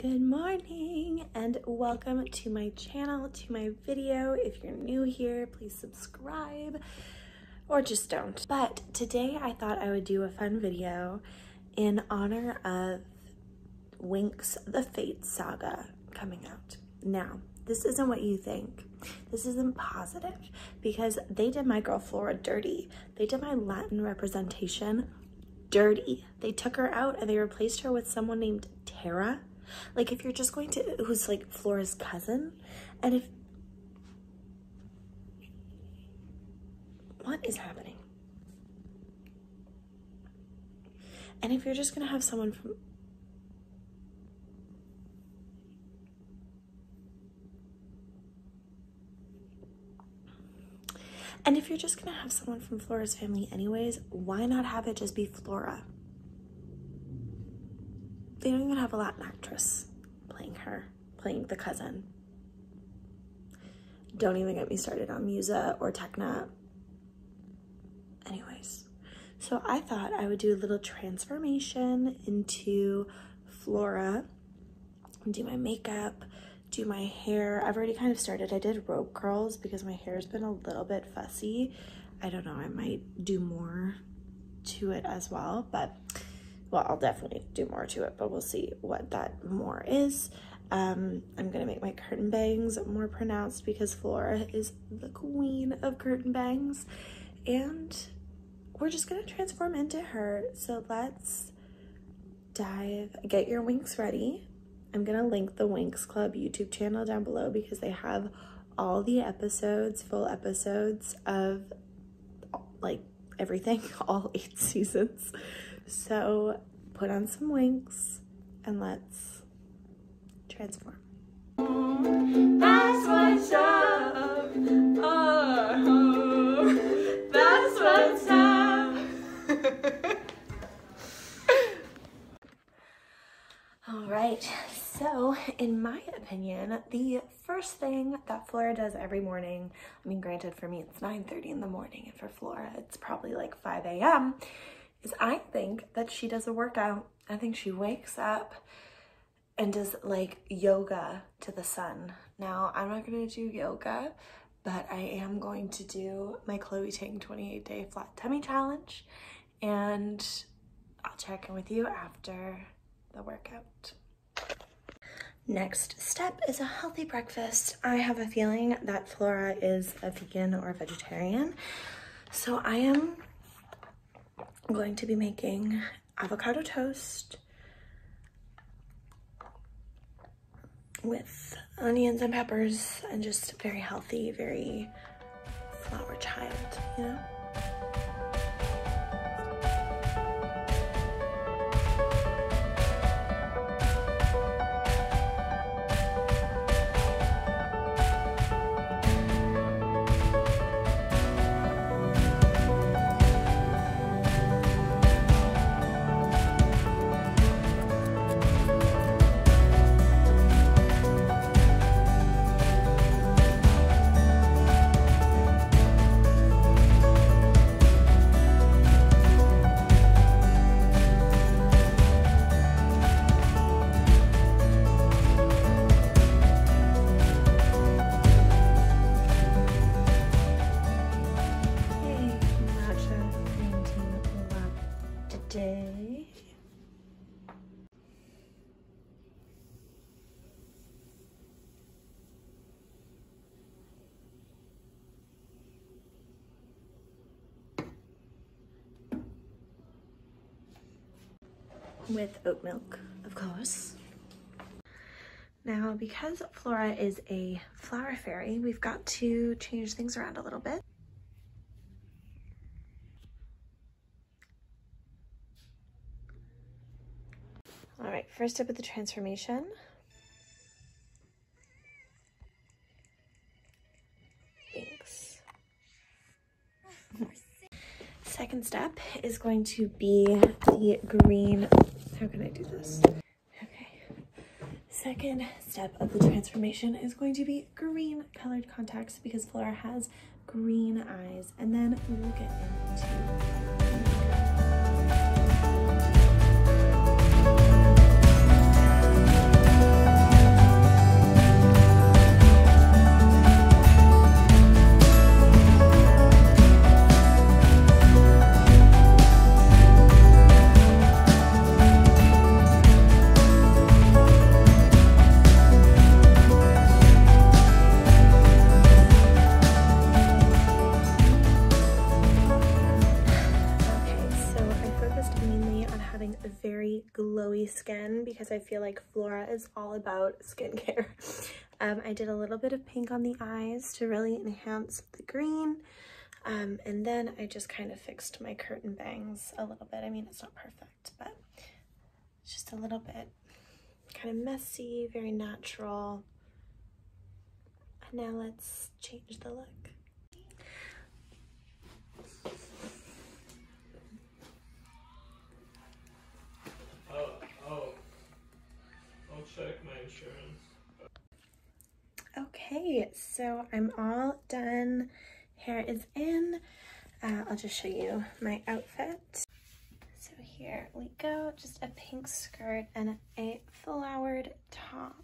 Good morning and welcome to my channel, to my video. If you're new here, please subscribe or just don't. But today I thought I would do a fun video in honor of Winx the Fate Saga coming out. Now, this isn't what you think. This isn't positive because they did my girl Flora dirty. They did my Latin representation dirty. They took her out and they replaced her with someone named Terra like if you're just going to, who's like Flora's cousin, and if, what is happening? And if you're just gonna have someone from, And if you're just gonna have someone from Flora's family anyways, why not have it just be Flora? They don't even have a Latin actress playing her, playing the cousin. Don't even get me started on Musa or Tecna. Anyways, so I thought I would do a little transformation into Flora, do my makeup, do my hair. I've already kind of started. I did rope curls because my hair's been a little bit fussy. I don't know, I might do more to it as well, but well, I'll definitely do more to it, but we'll see what that more is. Um, I'm gonna make my curtain bangs more pronounced because Flora is the queen of curtain bangs. And we're just gonna transform into her. So let's dive, get your Winx ready. I'm gonna link the Winx Club YouTube channel down below because they have all the episodes, full episodes of like everything, all eight seasons. So put on some Winx and let's transform. That's what's up. Oh, that's what's up. All right, so in my opinion, the first thing that Flora does every morning, I mean, granted for me, it's 9.30 in the morning, and for Flora, it's probably like 5 a.m., is I think that she does a workout. I think she wakes up and does like yoga to the sun. Now, I'm not gonna do yoga, but I am going to do my Chloe Ting 28 day flat tummy challenge and I'll check in with you after the workout. Next step is a healthy breakfast. I have a feeling that Flora is a vegan or a vegetarian. So I am I'm going to be making avocado toast with onions and peppers and just very healthy, very flower child, you know? With oat milk, of course. Now, because Flora is a flower fairy, we've got to change things around a little bit. All right, first step of the transformation. Thanks. Second step is going to be the green how can I do this? Okay. Second step of the transformation is going to be green colored contacts because Flora has green eyes. And then we'll get into because I feel like Flora is all about skincare. Um, I did a little bit of pink on the eyes to really enhance the green. Um, and then I just kind of fixed my curtain bangs a little bit. I mean, it's not perfect, but it's just a little bit kind of messy, very natural. And now let's change the look. Oh, oh. I'll check my insurance. Okay, so I'm all done. Hair is in. Uh, I'll just show you my outfit. So here we go, just a pink skirt and a flowered top.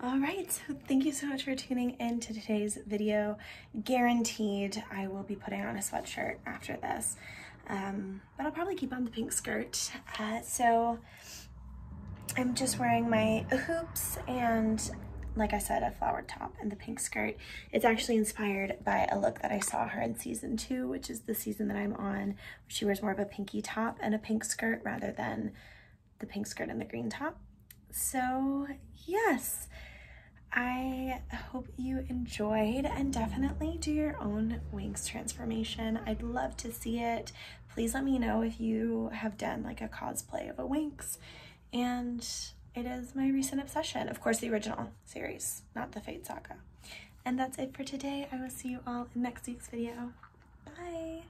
All right, so thank you so much for tuning in to today's video. Guaranteed I will be putting on a sweatshirt after this, um, but I'll probably keep on the pink skirt. Uh, so I'm just wearing my hoops and like I said, a flowered top and the pink skirt. It's actually inspired by a look that I saw her in season two, which is the season that I'm on, where she wears more of a pinky top and a pink skirt rather than the pink skirt and the green top. So yes, I hope you enjoyed and definitely do your own Winx transformation. I'd love to see it. Please let me know if you have done like a cosplay of a Winx. And it is my recent obsession. Of course, the original series, not the Fate Saga. And that's it for today. I will see you all in next week's video. Bye!